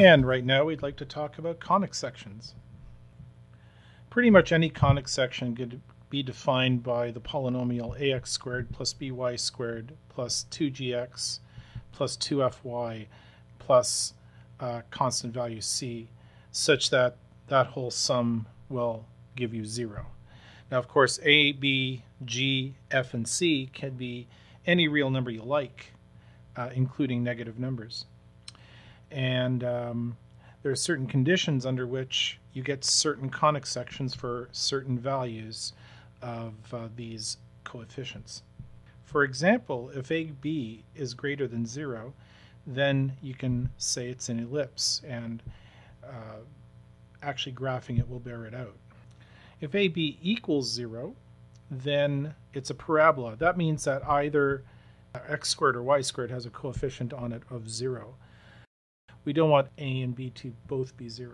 And right now we'd like to talk about conic sections. Pretty much any conic section could be defined by the polynomial ax squared plus by squared plus 2gx plus 2fy plus uh, constant value c such that that whole sum will give you 0. Now, of course, a, b, g, f, and c can be any real number you like, uh, including negative numbers. And um, there are certain conditions under which you get certain conic sections for certain values of uh, these coefficients. For example, if AB is greater than 0, then you can say it's an ellipse, and uh, actually graphing it will bear it out. If AB equals 0, then it's a parabola. That means that either x squared or y squared has a coefficient on it of 0. We don't want a and b to both be 0,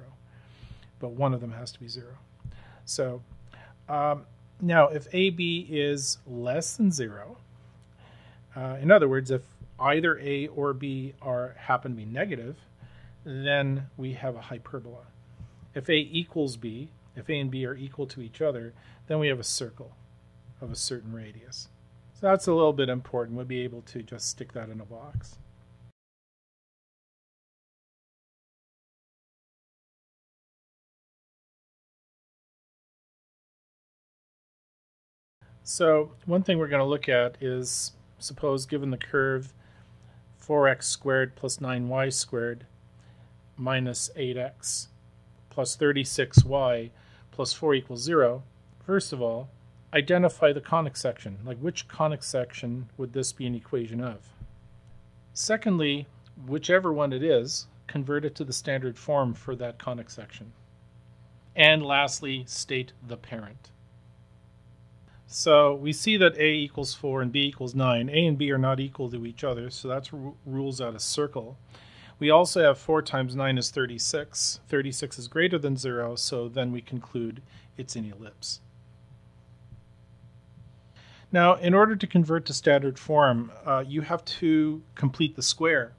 but one of them has to be 0. So um, now if AB is less than 0, uh, in other words, if either A or B are happen to be negative, then we have a hyperbola. If A equals B, if A and B are equal to each other, then we have a circle of a certain radius. So that's a little bit important. We'll be able to just stick that in a box. So one thing we're going to look at is suppose given the curve 4x squared plus 9y squared minus 8x plus 36y plus 4 equals 0, first of all, identify the conic section. Like which conic section would this be an equation of? Secondly, whichever one it is, convert it to the standard form for that conic section. And lastly, state the parent. So we see that a equals 4 and b equals 9. a and b are not equal to each other, so that rules out a circle. We also have 4 times 9 is 36. 36 is greater than 0, so then we conclude it's an ellipse. Now, in order to convert to standard form, uh, you have to complete the square.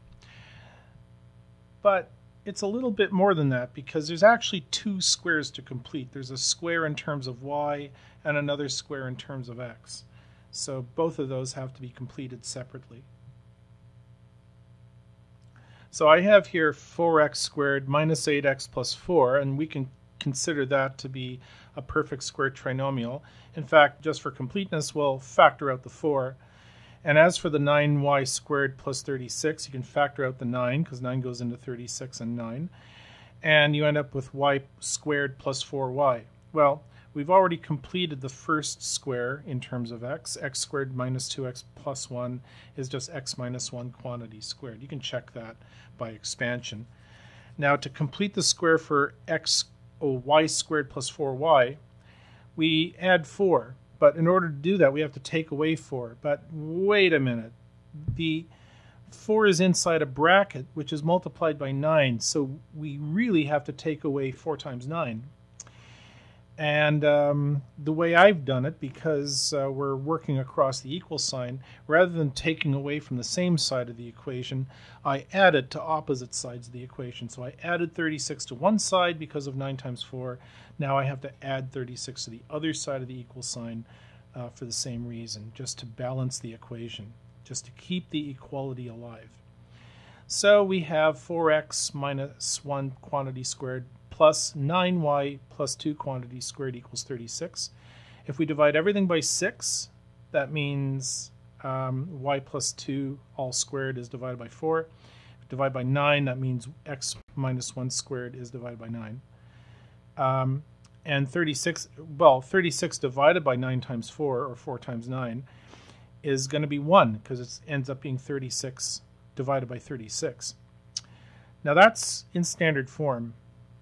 But it's a little bit more than that because there's actually two squares to complete. There's a square in terms of y and another square in terms of x. So both of those have to be completed separately. So I have here 4x squared minus 8x plus 4, and we can consider that to be a perfect square trinomial. In fact, just for completeness, we'll factor out the 4 and as for the 9y squared plus 36, you can factor out the 9 because 9 goes into 36 and 9. And you end up with y squared plus 4y. Well, we've already completed the first square in terms of x. x squared minus 2x plus 1 is just x minus 1 quantity squared. You can check that by expansion. Now to complete the square for x oh, y squared plus 4y, we add 4. But in order to do that, we have to take away 4. But wait a minute. The 4 is inside a bracket, which is multiplied by 9. So we really have to take away 4 times 9. And um, the way I've done it, because uh, we're working across the equal sign, rather than taking away from the same side of the equation, I added to opposite sides of the equation. So I added 36 to one side because of 9 times 4. Now I have to add 36 to the other side of the equal sign uh, for the same reason, just to balance the equation, just to keep the equality alive. So we have 4x minus 1 quantity squared plus 9y plus 2 quantity squared equals 36. If we divide everything by 6, that means um, y plus 2 all squared is divided by 4. Divide by 9, that means x minus 1 squared is divided by 9. Um, and 36, well, 36 divided by 9 times 4, or 4 times 9, is going to be 1, because it ends up being 36 divided by 36. Now that's in standard form.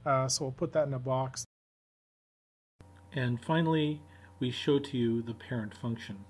Uh, so we'll put that in a box. And finally, we show to you the parent function.